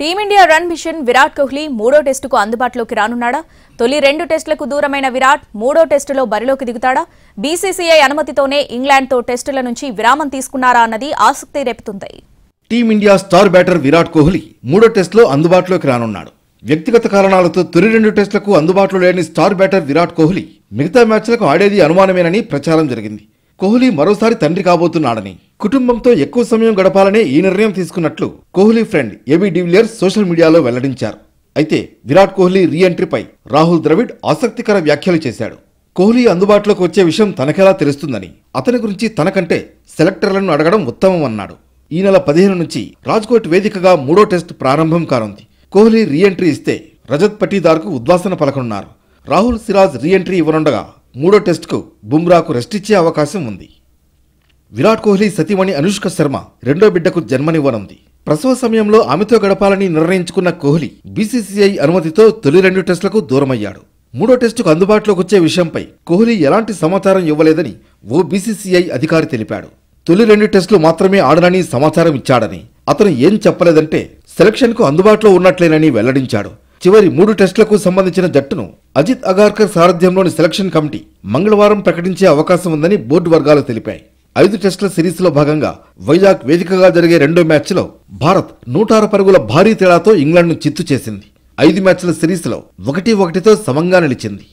Team India run machine Virat Kohli మూడో టెస్టుకు అందుబాటులోకి రానున్నాడా? తొలి రెండు టెస్టులకు దూరమైన విరాట్ మూడో టెస్టులో బరిలోకి దిగుతాడా? బీసీసీఐ అనుమతితోనే ఇంగ్లాండ్తో టెస్టుల నుంచి విరామం తీసుకున్నారా అన్నది ఆసక్తి రేపుతుంది team India star batter Virat Kohli మూడో టెస్టులో అందుబాటులోకి రానున్నాడు. వ్యక్తిగత కారణాలతో తొలి రెండు టెస్టులకు అందుబాటులో లేని స్టార్ బ్యాటర్ విరాట్ కోహ్లీ మిగతా మ్యాచ్లకు ఆడేది అనుమానమేనని ప్రచారం జరిగింది. కోహ్లీ మరోసారి తండ్రి కాబోతున్నాడని. కుటుంబంతో ఎక్కువ సమయం గడపాలనే ఈ నిర్ణయం తీసుకున్నట్లు Kohli friend AB de Villiers social మీడియాలో వెల్లడించారు. అయితే విరాట్ కోహ్లీ రీఎంట్రీపై రాహుల్ ద్రవిడ్ ఆసక్తికర వ్యాఖ్యలు చేశాడు. కోహ్లీ అందుబాటులోకి వచ్చే విషయం తనకెలా తెలుస్తుందని అతని గురించి తనకంటే సెలెక్టర్లను అడగడం ఉత్తమం అన్నాడు ఈ నెల పదిహేను నుంచి రాజ్కోట్ వేదికగా మూడో టెస్ట్ ప్రారంభం కానుంది. కోహ్లీ రీఎంట్రీ ఇస్తే రజత్ పటీదార్కు ఉద్వాసన పలకనున్నారు. రాహుల్ సిరాజ్ రీఎంట్రీ ఇవ్వనుండగా మూడో టెస్టుకు బుమ్రాకు రెస్ట్ ఇచ్చే అవకాశం ఉంది. విరాట్ కోహ్లీ సతీమణి అనుష్క శర్మ రెండో బిడ్డకు జన్మనివ్వనుంది. ప్రసవ సమయంలో ఆమెతో గడపాలని నిర్ణయించుకున్న కోహ్లీ బీసీసీఐ అనుమతితో తొలి రెండు టెస్టులకు దూరమయ్యాడు. మూడో టెస్టుకు అందుబాటులోకి వచ్చే విషయంపై కోహ్లీ ఎలాంటి సమాచారం ఇవ్వలేదని ఓ బీసీసీఐ అధికారి తెలిపాడు. తొలి రెండు టెస్టులు మాత్రమే ఆడనని సమాచారం ఇచ్చాడని అతను ఏం చెప్పలేదంటే సెలక్షన్కు అందుబాటులో ఉన్నట్లేనని వెల్లడించాడు. చివరి మూడు టెస్టులకు సంబంధించిన జట్టును అజిత్ అగార్కర్ సారథ్యంలోని సెలక్షన్ కమిటీ మంగళవారం ప్రకటించే అవకాశం ఉందని బోర్డు వర్గాలు తెలిపాయి. ఐదు టెస్టుల సిరీస్లో భాగంగా వైజాగ్ వేదికగా జరిగే రెండో మ్యాచ్లో భారత్ నూట ఆరు పరుగుల భారీ తేడాతో ఇంగ్లాండ్ను చిత్తు చేసింది. ఐదు మ్యాచ్ల సిరీస్లో ఒకటి ఒకటితో సమంగా నిలిచింది.